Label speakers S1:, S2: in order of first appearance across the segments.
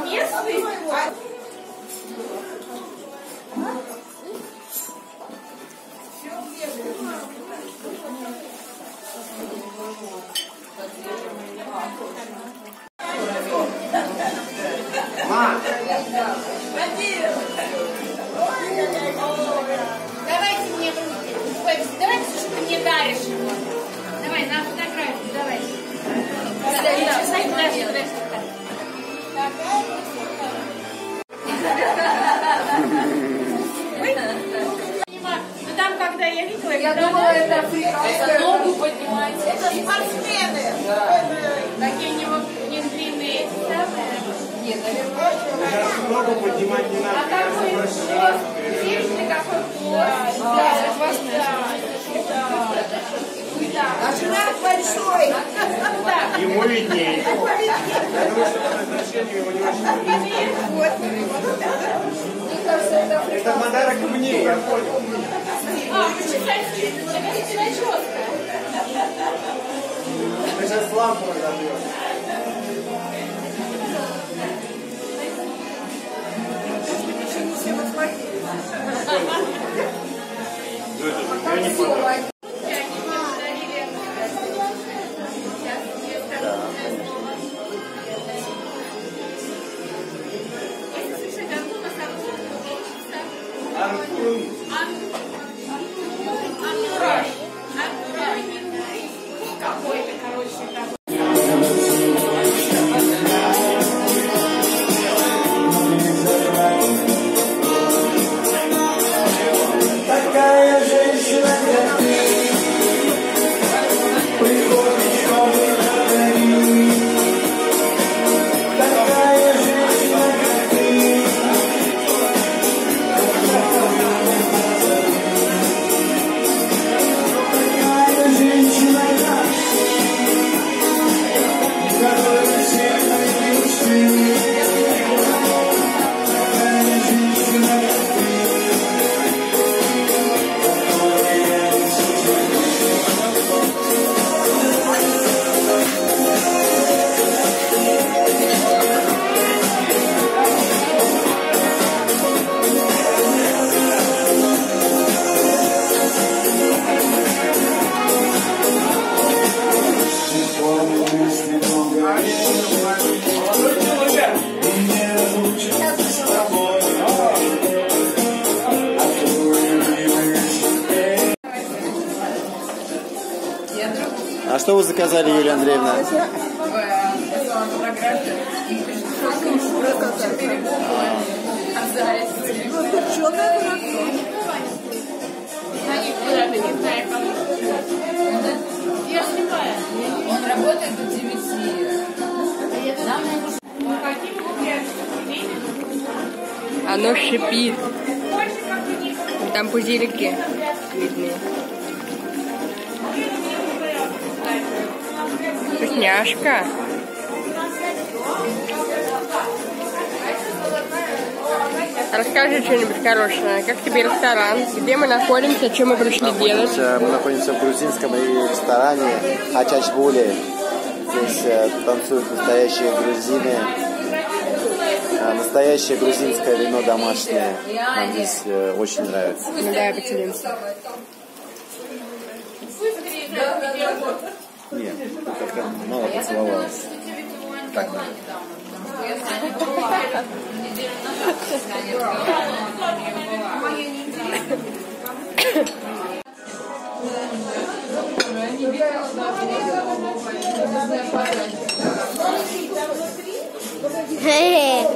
S1: Yes, я думала, это африканская. ногу поднимать.
S2: Это спортсмены.
S1: Такие у него не длинные самые.
S3: Ногу поднимать не
S1: А
S3: надо.
S1: какой хвост? Видите, какой хвост? Да, да, да.
S2: А жена большой.
S3: Ему виднее. Думаю, что по назначению очень Это подарок мне, я понял.
S1: А, почесать, это чечетка.
S3: Мы сейчас лампу разобьем. Я не понял.
S4: Что вы заказали, Юлия Андреевна?
S1: Я снимаю.
S5: Он работает до 9.
S1: Какие букеты?
S5: Оно шипит. Там пузырики Вкусняшка. Расскажи что-нибудь хорошее. Как тебе ресторан? Где мы находимся? Что мы пришли делать?
S4: Находимся- Мы находимся в грузинском ресторане Хачачбуле. Здесь э, танцуют настоящие грузины. А, Настоящее грузинское вино домашнее. Нам здесь э, очень нравится.
S5: Ну
S4: как-то мало поцеловалась. Так,
S6: Хе-хе.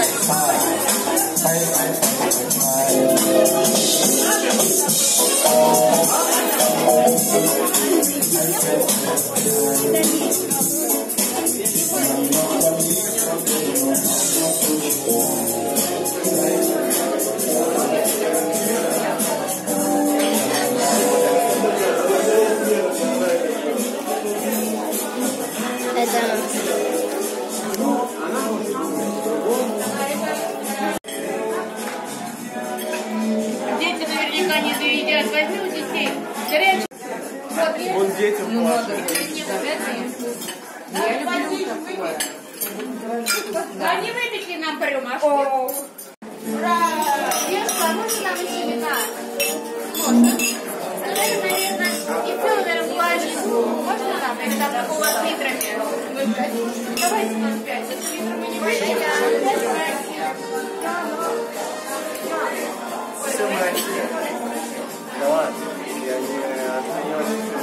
S3: Это
S1: Наверняка не доедят. Возьми у детей. Горячий.
S7: Он детям
S1: Ну,
S7: платит.
S1: Я люблю такое. Да не выпекли нам по рюмашке. Ура! Девушка, а можно нам еще вина? Можно. Скажи, наверное, и Федор в плане. Можно нам? Это у вас литрами. Давайте нам пять. Это литра мы не выпьем.
S7: Все мы Ладно, я не, не очень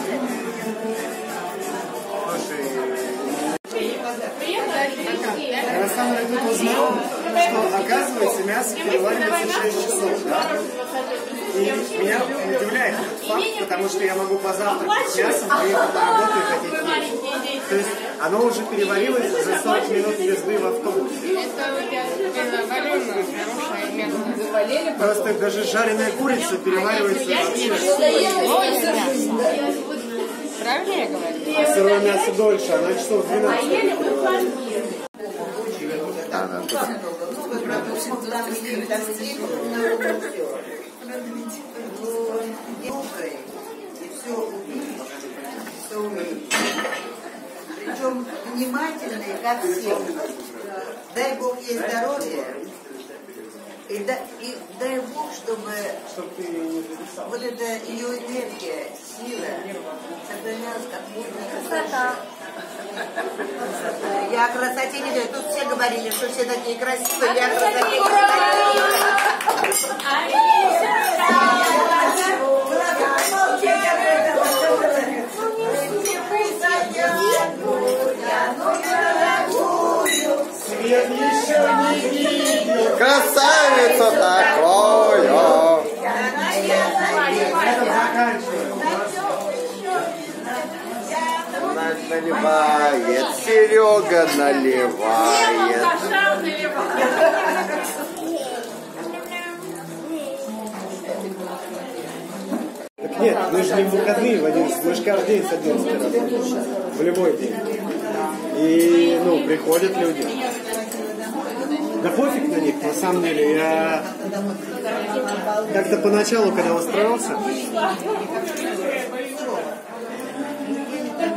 S7: Слушай, я на самом деле тут узнал, что оказывается мясо переваривается 6 часов, да? И меня удивляет этот факт, потому что я могу позавтракать работу и есть. То есть оно уже переварилось за 40 минут езды в автобусе. Просто даже жареная курица переваривается вообще.
S5: Правильно я говорю?
S7: А сырое мясо дольше, она часов 12
S4: Да, да, тут
S8: Причем внимательные ко всем. Дай Бог ей здоровье. И, да- и дай Бог, чтобы вот эта ее энергия, сила сохранялась как можно красота. Я о красоте не говорю. Тут все говорили, что все такие красивые. Я о красоте не говорю.
S4: Наливает.
S7: Так нет, мы же не в выходные в 11, мы же каждый день с 11 работаем. В любой день. И, ну, приходят люди. Да пофиг на них, на самом деле. Я как-то поначалу, когда устроился,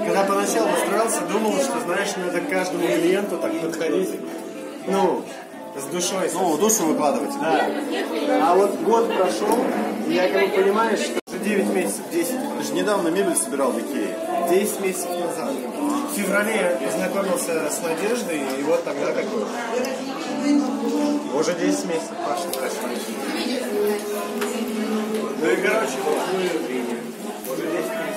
S7: когда поначалу устроился, думал, что, знаешь, надо к каждому клиенту так подходить, ну, с душой.
S4: Ну, душу выкладывать.
S7: Да. А вот год прошел, и я как бы понимаю, что уже 9 месяцев, 10,
S4: Ты же недавно мебель собирал в Икее.
S7: 10 месяцев назад. В феврале я познакомился с Надеждой, и вот тогда как уже 10 месяцев прошло. Ну и короче, вот уже 10 месяцев.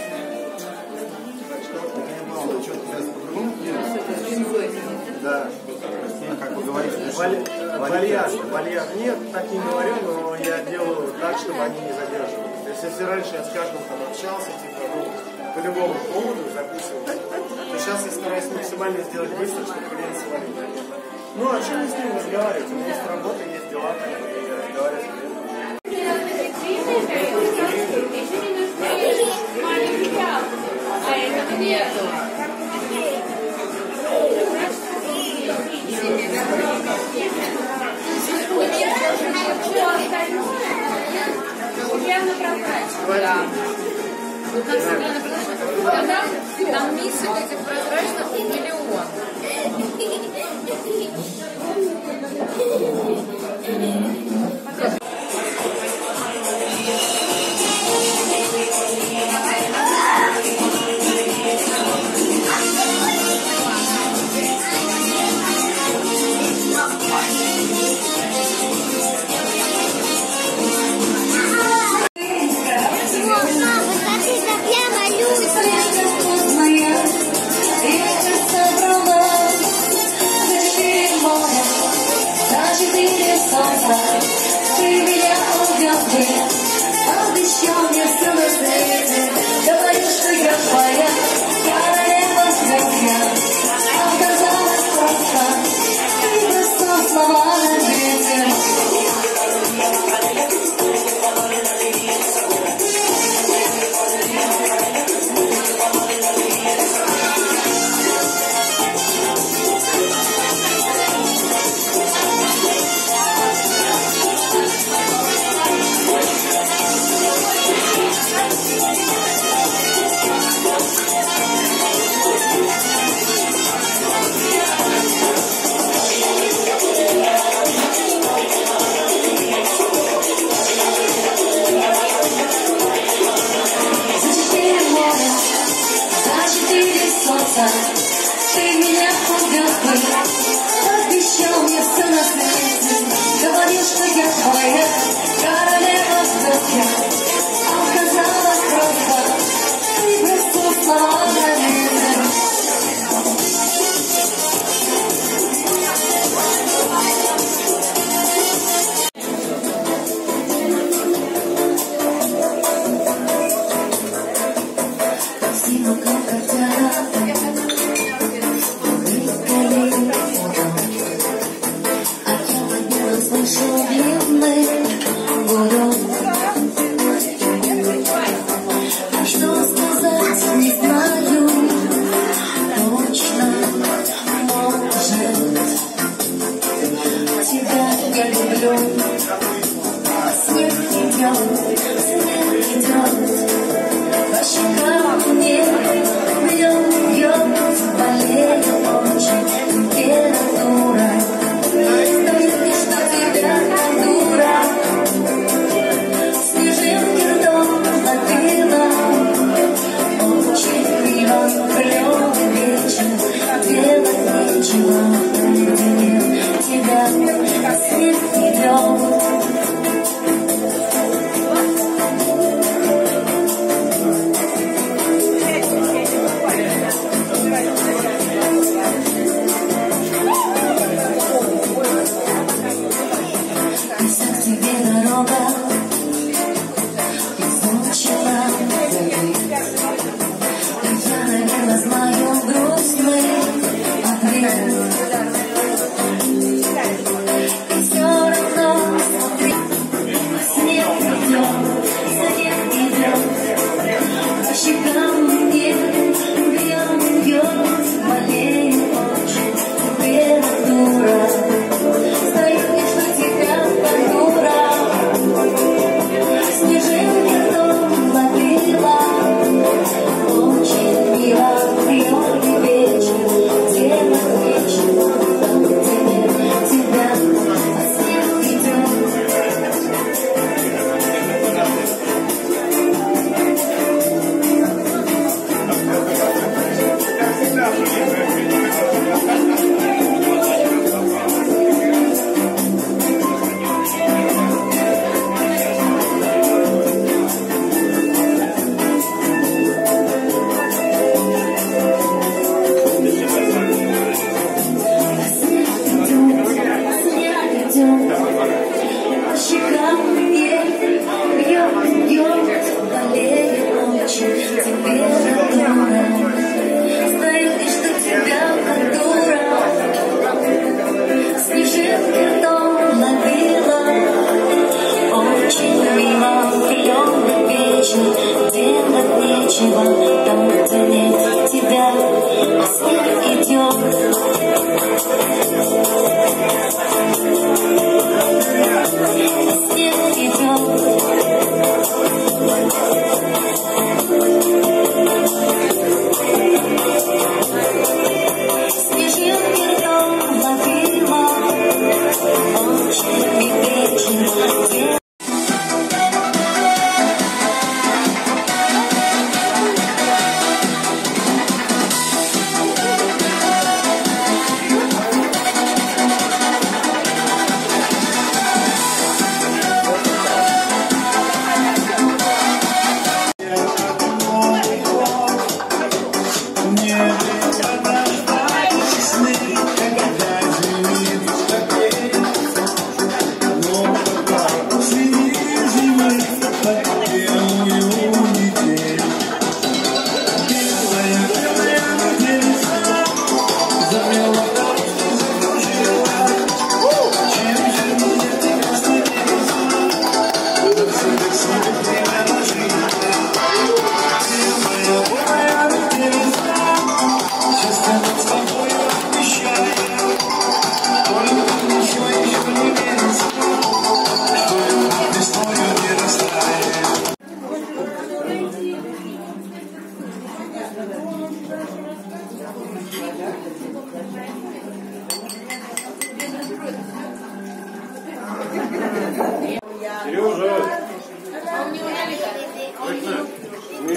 S7: Да.
S4: Ну, как вы говорите,
S7: Валь- Вальяжно, вальяжно. Нет, так не говорю, но я делаю так, чтобы они не задерживались. То есть, если раньше я с каждым там общался, типа, ну, по любому поводу записывал, то сейчас я стараюсь максимально сделать быстро, чтобы клиент свалил. Ну, о чем с ним разговаривать? У меня есть работа, есть дела, бы, и я разговариваю с клиентом.
S1: А этого нету. Я на прозрачном. Да. Вот нам всегда. А Там, там миссок этих прозрачных миллион.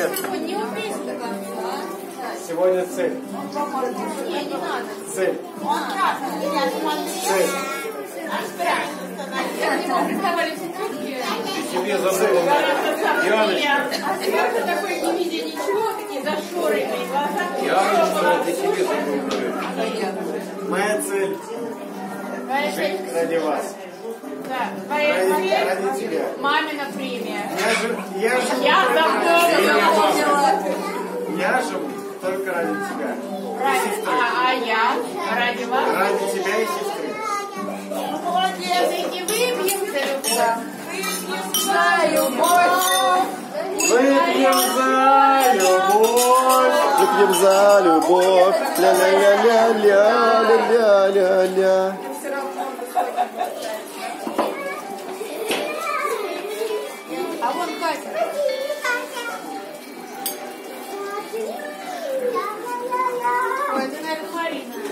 S9: Нет. Сегодня
S7: цель. Цель.
S1: не надо.
S7: Цель.
S1: Он красный, я смотрел.
S7: Тебе забыл. Яночка.
S1: такой не видя ничего, не за шорами.
S7: Яночка, ты тебе забыл. Моя цель.
S1: Жить
S7: ради вас.
S1: Да,
S7: поэзии,
S1: мамина премия.
S7: Я, же, я, живу
S1: я
S7: ради тебя. Я живу только ради тебя.
S1: Ради, а, а я ради вас?
S7: Ради тебя и сестры.
S1: Ну, молодец, и выпьем за любовь. Выпьем за любовь.
S7: Выпьем за любовь.
S4: Выпьем за любовь. Ля-ля-ля-ля-ля-ля-ля-ля. started fighting